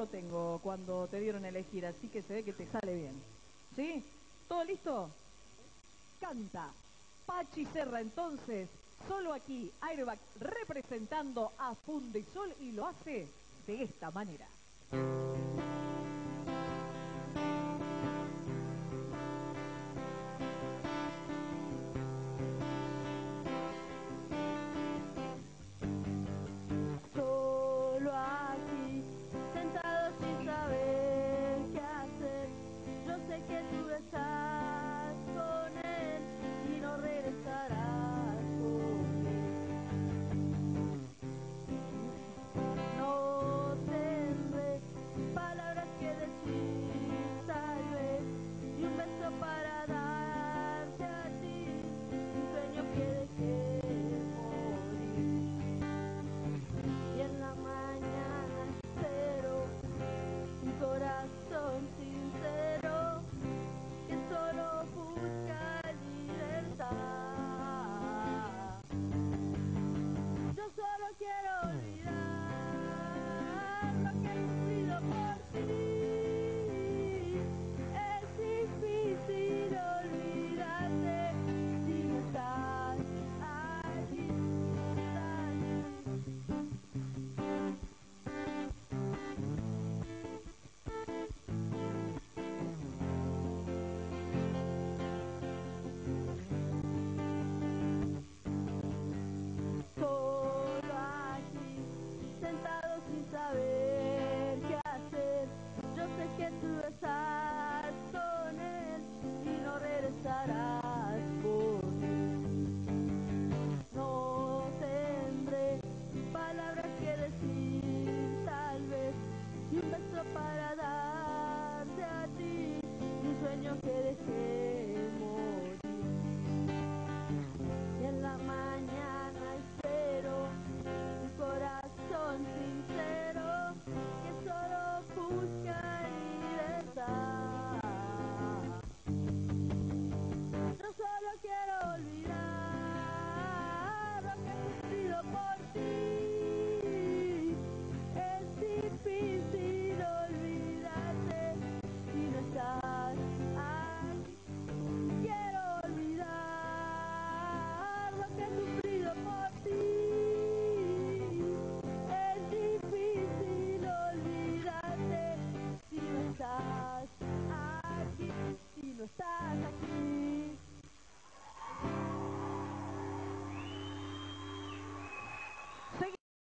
lo tengo cuando te dieron a elegir, así que se ve que te sale bien. ¿Sí? ¿Todo listo? Canta. Pachi Serra entonces, solo aquí, Airbag representando a Fundesol y lo hace de esta manera.